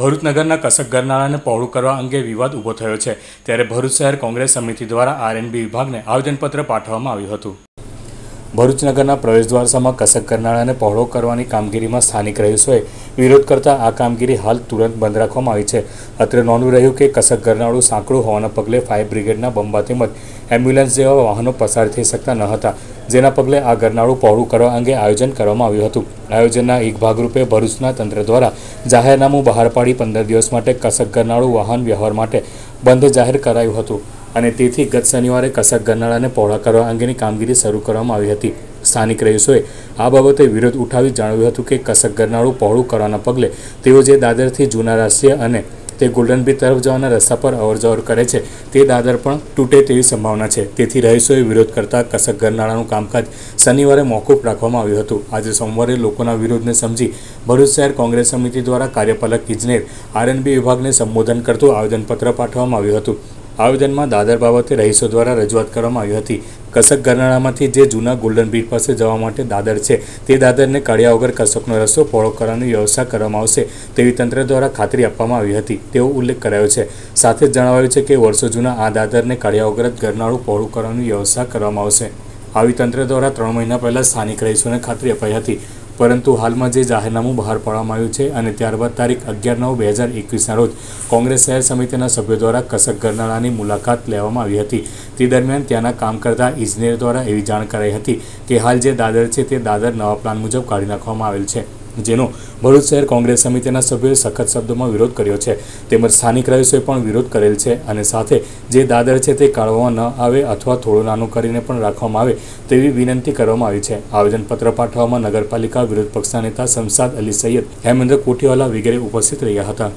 ભરૂચ નગરના કસક ગરનાળાને પહોળું કરવા અંગે વિવાદ ઊભો થયો છે. ત્યારે ભરૂચ શહેર કોંગ્રેસ સમિતિ દ્વારા આરએનબી વિભાગને આવેદનપત્ર પાઠવવામાં આવ્યું હતું. ભરૂચ નગરના પ્રવેશદ્વારસામાં કસક ગરનાળાને પહોળો કરવાની કામગીરીમાં સ્થાનિક રહીશોએ વિરોધ કરતા આ કામગીરી હાલ તુરંત બંધ રાખવામાં આવી છે. અત્રે નોંધવું રહ્યું કે કસક ગરનાળું સાંકડું હોવાના પગલે ફાયર બ્રિગેડના બંબા તેમજ એમ્બ્યુલન્સ જેવા વાહનો પસાર થઈ શકતા ન હતા, જેના પગલે આ ગરનાળું પહોળું કરવા અંગે આયોજન કરવામાં આવ્યું હતું. આયોજનના એક ભાગરૂપે ભરૂચના તંત્ર દ્વારા જાહેરનામું બહાર પાડી પંદર દિવસ માટે કસક ગરનાળું વાહન વ્યવહાર માટે બંધ જાહેર કરાયું હતું. અને તેથી ગત શનિવારે કસક ગરનાળાને પહોળા કરવા અંગેની કામગીરી શરૂ કરવામાં આવી હતી. સ્થાનિક રહીશોએ આ બાબતે વિરોધ ઉઠાવી જણાવ્યું હતું કે કસક ગરનાળું પહોળું કરવાના પગલે તેઓ જે દાદરથી જૂના રાષ્ટ્રીય અને તે ગોલ્ડન બીચ તરફ જવાના રસ્તા પર અવરજવર કરે છે, તે દાદર પણ તૂટે તેવી સંભાવના છે. તેથી રહીશોએ વિરોધ કરતા કસક ગરનાળાનું કામકાજ શનિવારે મોકૂફ રાખવામાં આવ્યું હતું. આજે સોમવારે લોકોના વિરોધને સમજી ભરૂચ શહેર કોંગ્રેસ સમિતિ દ્વારા કાર્યપાલક ઇજનેર આરએનબી વિભાગને સંબોધન કરતું આવેદનપત્ર પાઠવવામાં આવ્યું હતું. આવેદનમાં દાદર બાબતે રહીશો દ્વારા રજૂઆત કરવામાં આવી હતી. કસક ગરનાળામાંથી જે જૂના ગોલ્ડન બીચ પાસે જવા માટે દાદર છે, તે દાદરને કાઢ્યા વગર કસકનો રસ્તો પહોળો કરવાની વ્યવસ્થા કરવામાં આવશે તેવી તંત્ર દ્વારા ખાતરી આપવામાં આવી હતી, તેવો ઉલ્લેખ કરાયો છે. સાથે જ જણાવાયું છે કે વર્ષો જૂના આ દાદરને કાઢ્યા વગર જ ગરનાળું પહોળું કરવાની વ્યવસ્થા કરવામાં આવશે. આવી તંત્ર દ્વારા ત્રણ મહિના પહેલાં સ્થાનિક રહીશોને ખાતરી અપાઈ હતી. પરંતુ હાલમાં જે જાહેરનામું બહાર પાડવામાં આવ્યું છે અને ત્યારબાદ તારીખ અગિયાર નવ બે હજાર એકવીસના રોજ કોંગ્રેસ શહેર સમિતિના સભ્યો દ્વારા કસક ગરનાળાની મુલાકાત લેવામાં આવી હતી. તે દરમિયાન ત્યાંના કામ કરતા ઇજનેર દ્વારા એવી જાણ કરાઈ હતી કે હાલ જે દાદર છે તે દાદર નવા પ્લાન મુજબ કાઢી નાખવામાં આવેલ છે. જેનો ભરૂચ શહેર કોંગ્રેસ સમિતિના સભ્યોએ સખત શબ્દોમાં વિરોધ કર્યો છે. તેમજ સ્થાનિક રહીશોએ પણ વિરોધ કરેલ છે અને સાથે જે દાદર છે તે કાઢવામાં ન આવે અથવા થોડું નાનું કરીને પણ રાખવામાં આવે તેવી વિનંતી કરવામાં આવી છે. આવેદનપત્ર પાઠવવામાં નગરપાલિકા વિરોધ પક્ષના નેતા શમસાદ અલી સૈયદ હેમેન્દ્ર કોઠીવાલા વગેરે ઉપસ્થિત રહ્યા હતા.